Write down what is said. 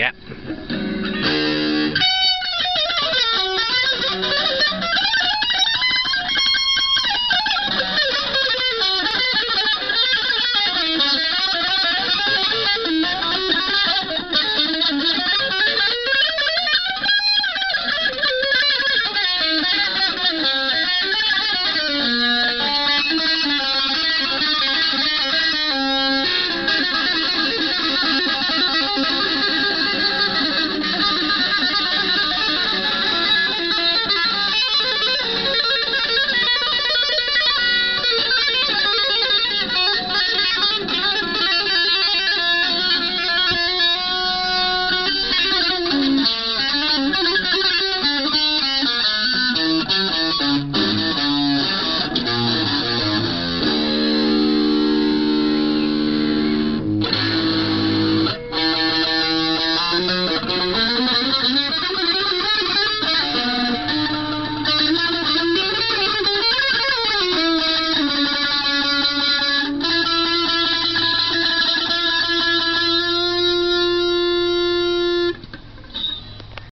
Yeah.